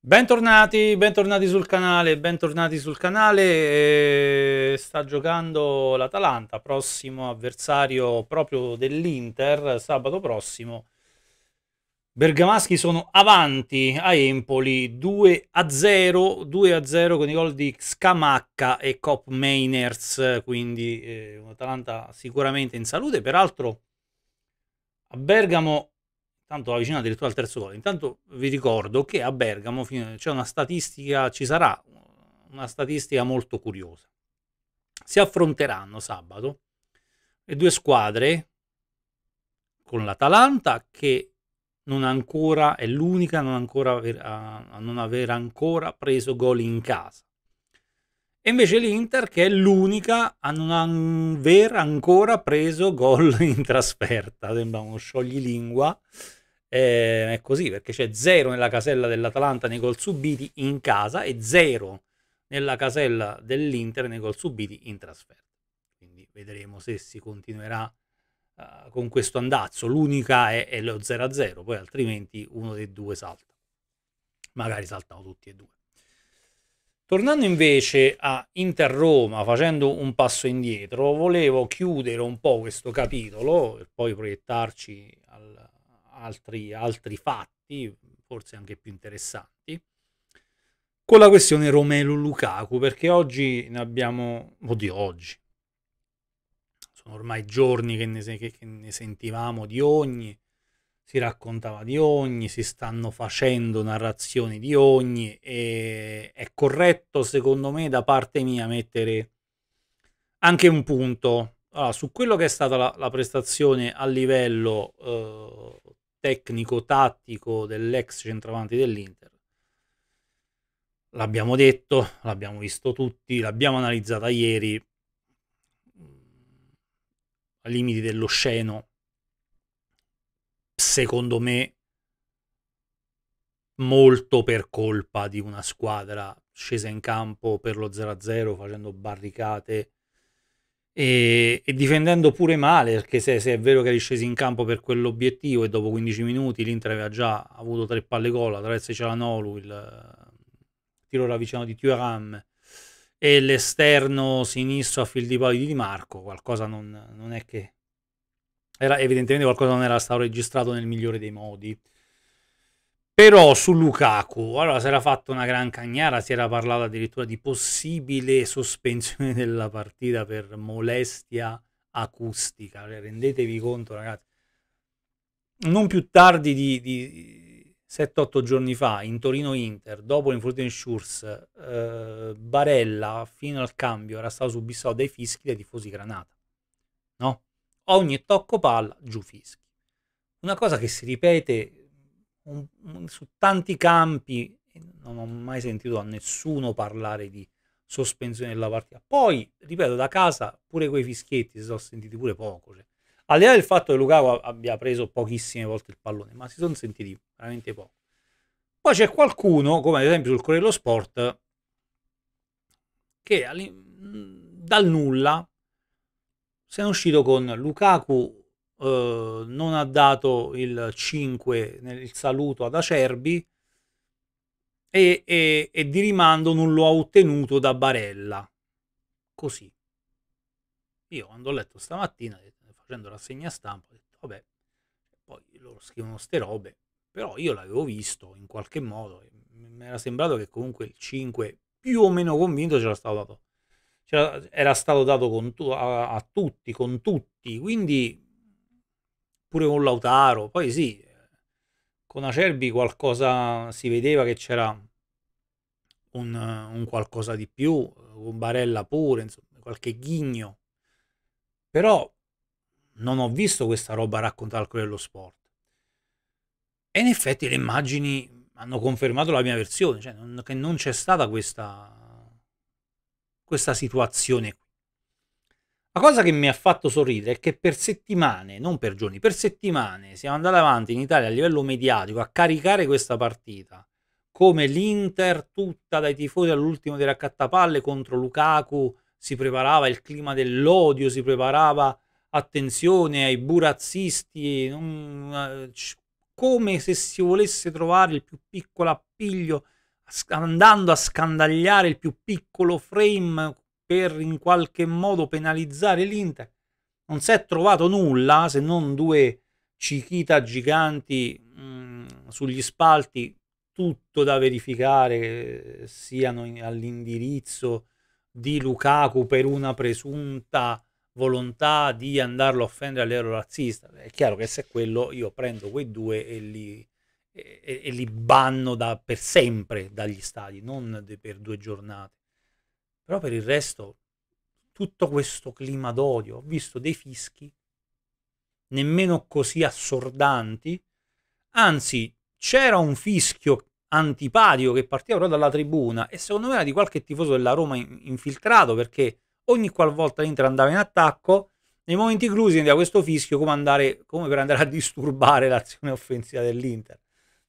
Bentornati, bentornati sul canale, bentornati sul canale. Sta giocando l'Atalanta, prossimo avversario proprio dell'Inter, sabato prossimo. Bergamaschi sono avanti a Empoli 2 a 0, 2 a 0 con i gol di Scamacca e Cop Mainers, quindi eh, un'Atalanta sicuramente in salute. Peraltro a Bergamo tanto va vicino addirittura al terzo gol. Intanto vi ricordo che a Bergamo c'è una statistica, ci sarà una statistica molto curiosa. Si affronteranno sabato le due squadre con l'Atalanta che non ancora è l'unica a non, aver, a non aver ancora preso gol in casa. E invece l'Inter che è l'unica a non aver ancora preso gol in trasferta. Sembra uno scioglilingua eh, è così perché c'è 0 nella casella dell'Atalanta nei gol subiti in casa e 0 nella casella dell'Inter nei gol subiti in trasferta. Quindi vedremo se si continuerà uh, con questo andazzo. L'unica è, è lo 0-0, poi altrimenti uno dei due salta. Magari saltano tutti e due. Tornando invece a Inter-Roma, facendo un passo indietro, volevo chiudere un po' questo capitolo per poi proiettarci al, altri, altri fatti, forse anche più interessanti, con la questione Romelu Lukaku, perché oggi ne abbiamo, oddio oggi, sono ormai giorni che ne, che, che ne sentivamo di ogni, si raccontava di ogni, si stanno facendo narrazioni di ogni e è corretto secondo me da parte mia mettere anche un punto. Allora, su quello che è stata la, la prestazione a livello eh, tecnico-tattico dell'ex centravanti dell'Inter. L'abbiamo detto, l'abbiamo visto tutti, l'abbiamo analizzata ieri, ai limiti dello sceno, secondo me molto per colpa di una squadra scesa in campo per lo 0-0 facendo barricate e, e, difendendo pure male, perché se, se, è vero che eri scesi in campo per quell'obiettivo e dopo 15 minuti l'Inter aveva già avuto tre palle gol attraverso Cialanolu, il tiro ravvicinato di Thuram e l'esterno sinistro a fil di pali di Di Marco, qualcosa non, non è che... Era, evidentemente qualcosa non era stato registrato nel migliore dei modi. Però su Lukaku, allora si era fatta una gran cagnara, si era parlato addirittura di possibile sospensione della partita per molestia acustica. Cioè, rendetevi conto, ragazzi. Non più tardi di, di 7-8 giorni fa, in Torino-Inter, dopo l'infortunio in Schurz, eh, Barella fino al cambio era stato subissato dai fischi dai tifosi Granata. No? Ogni tocco palla, giù fischi. Una cosa che si ripete un, un, su tanti campi non ho mai sentito a nessuno parlare di sospensione della partita. Poi, ripeto, da casa pure quei fischietti si sono sentiti pure poco. Cioè. Al di là del fatto che Lukaku abbia preso pochissime volte il pallone, ma si sono sentiti veramente poco. Poi c'è qualcuno, come ad esempio sul Corriere Sport, che dal nulla se ne è uscito con Lukaku eh, non ha dato il 5 nel saluto ad Acerbi e, e, e di rimando non lo ha ottenuto da Barella. Così. Io quando ho letto stamattina, facendo rassegna stampa, ho detto, vabbè, poi loro scrivono ste robe, però io l'avevo visto in qualche modo, mi era sembrato che comunque il 5 più o meno convinto c'era stato dato, era stato dato con, a, a tutti, con tutti, quindi pure con Lautaro. Poi sì, con Acerbi qualcosa si vedeva che c'era un, un, qualcosa di più, con Barella pure, insomma, qualche ghigno. Però non ho visto questa roba raccontata al dello sport. E in effetti le immagini hanno confermato la mia versione, cioè non, che non c'è stata questa, questa situazione qui. La cosa che mi ha fatto sorridere è che per settimane, non per giorni, per settimane siamo andati avanti in Italia a livello mediatico a caricare questa partita. Come l'Inter tutta dai tifosi all'ultimo dei raccattapalle contro Lukaku si preparava il clima dell'odio, si preparava attenzione ai burazzisti, non, come se si volesse trovare il più piccolo appiglio andando a scandagliare il più piccolo frame per in qualche modo penalizzare l'Inter. Non si è trovato nulla se non due cichita giganti mh, mm, sugli spalti, tutto da verificare siano all'indirizzo di Lukaku per una presunta volontà di andarlo a offendere all'ero razzista. È chiaro che se è quello io prendo quei due e li, e, e li banno da, per sempre dagli stadi, non de, per due giornate. Però per il resto, tutto questo clima d'odio, ho visto dei fischi nemmeno così assordanti, anzi c'era un fischio antipatico che partiva proprio dalla tribuna e secondo me era di qualche tifoso della Roma infiltrato perché ogni qualvolta l'Inter andava in attacco, nei momenti clou si questo fischio come, andare, come, per andare a disturbare l'azione offensiva dell'Inter.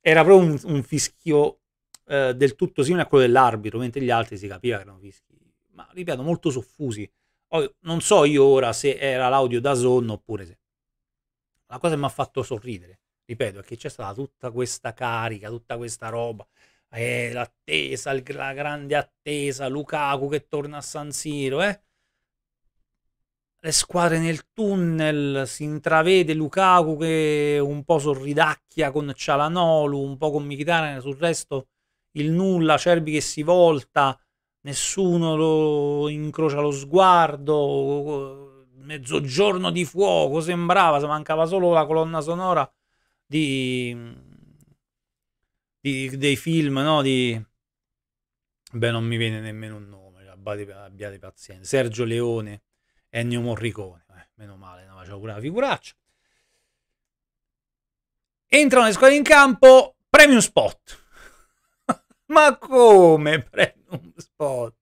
Era proprio un, un fischio eh, del tutto simile a quello dell'arbitro, mentre gli altri si capiva che erano fischi, ma ripeto, molto soffusi. non so io ora se era l'audio da sonno oppure se. La cosa che mi ha fatto sorridere, ripeto, è che c'è stata tutta questa carica, tutta questa roba eh, l'attesa, la grande attesa, Lukaku che torna a San Siro, eh? Le squadre nel tunnel, si intravede Lukaku che un po' sorridacchia con Cialanolu, un po' con Mkhitaryan, sul resto il nulla, Cerbi che si volta, nessuno lo incrocia lo sguardo, mezzogiorno di fuoco, sembrava, se mancava solo la colonna sonora di di, dei film, no? Di... Beh, non mi viene nemmeno un nome, abbiate, abbiate pazienza. Sergio Leone, Ennio Morricone, eh, meno male, non faceva pure una figuraccia. Entrano le squadre in campo, premium spot. Ma come premium spot?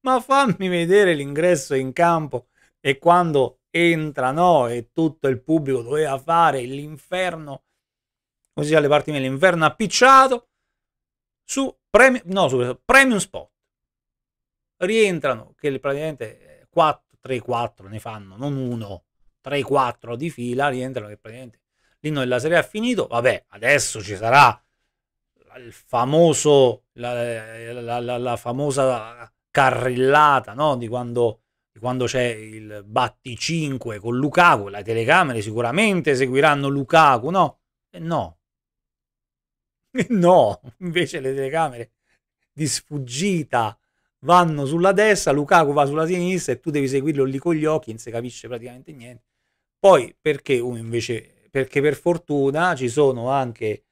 Ma fammi vedere l'ingresso in campo e quando entra, no? E tutto il pubblico doveva fare l'inferno così alle parti mie l'inverno appicciato su premium, no, su premium spot. Rientrano che praticamente 4, 3, 4 ne fanno, non uno, 3, 4 di fila, rientrano che praticamente l'inno della serie è finito. Vabbè, adesso ci sarà il famoso, la, la, la, la famosa carrellata no? di quando quando c'è il Batti 5 con Lukaku, le telecamere sicuramente seguiranno Lukaku, no? E no, No, invece le telecamere di sfuggita vanno sulla destra, Lukaku va sulla sinistra e tu devi seguirlo lì con gli occhi, non si capisce praticamente niente. Poi perché uno invece, perché per fortuna ci sono anche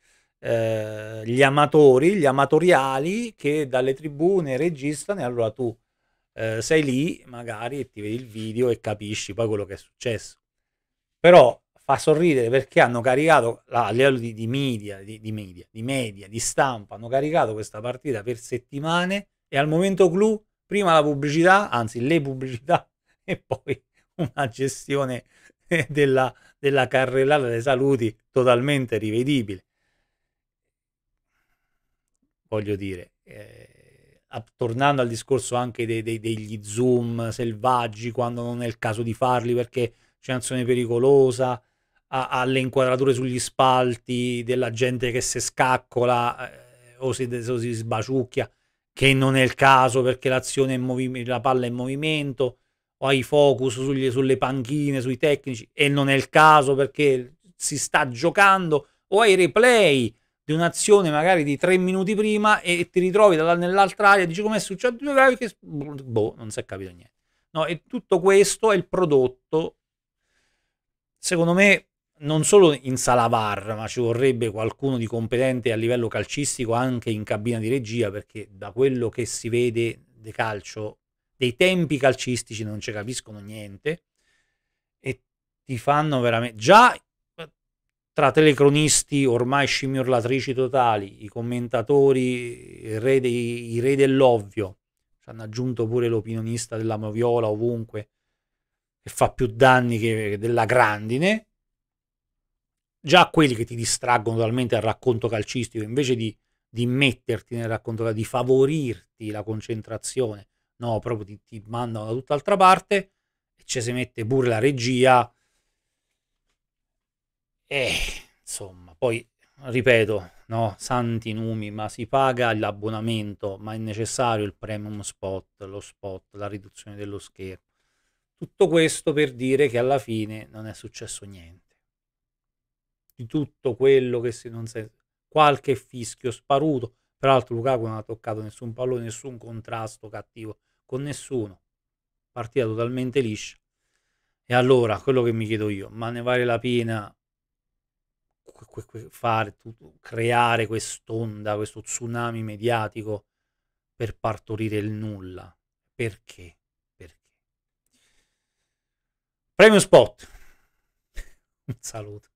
eh, gli amatori, gli amatoriali che dalle tribune registrano e allora tu eh, sei lì magari e ti vedi il video e capisci poi quello che è successo. Però fa sorridere perché hanno caricato a livello di, di, media, di, di, media, di media, di stampa, hanno caricato questa partita per settimane e al momento clou prima la pubblicità, anzi le pubblicità e poi una gestione della, della carrellata dei saluti totalmente rivedibile. Voglio dire, eh, tornando al discorso anche dei, dei, degli zoom selvaggi quando non è il caso di farli perché c'è un'azione pericolosa, a, alle inquadrature sugli spalti, della gente che si scaccola eh, o, si, o, si, sbaciucchia, che non è il caso perché l'azione è in movimento, la palla è in movimento, o hai focus sugli, sulle panchine, sui tecnici, e non è il caso perché si sta giocando, o hai replay un'azione magari di tre minuti prima e ti ritrovi nell'altra area, dici come è successo, boh, non si è capito niente. No, e tutto questo è il prodotto, secondo me, non solo in sala VAR, ma ci vorrebbe qualcuno di competente a livello calcistico anche in cabina di regia, perché da quello che si vede di calcio, dei tempi calcistici non ci capiscono niente e ti fanno veramente... Già tra telecronisti ormai scimmiorlatrici totali, i commentatori, i re, dell'ovvio, ci hanno aggiunto pure l'opinionista della moviola ovunque, che fa più danni che della grandine, già quelli che ti distraggono totalmente dal racconto calcistico, invece di, di metterti nel racconto, di favorirti la concentrazione, no, proprio ti, ti mandano da tutt'altra parte e ci si mette pure la regia. E insomma, poi ripeto, no, santi numi, ma si paga l'abbonamento, ma è necessario il premium spot, lo spot, la riduzione dello schermo. Tutto questo per dire che alla fine non è successo niente. Di tutto quello che si non si qualche fischio sparuto, peraltro Lukaku non ha toccato nessun pallone, nessun contrasto cattivo con nessuno. Partita totalmente liscia. E allora, quello che mi chiedo io, ma ne vale la pena fare, creare quest'onda, questo tsunami mediatico per partorire il nulla. Perché? Perché? Premio Spot. Un saluto.